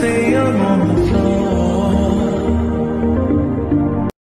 things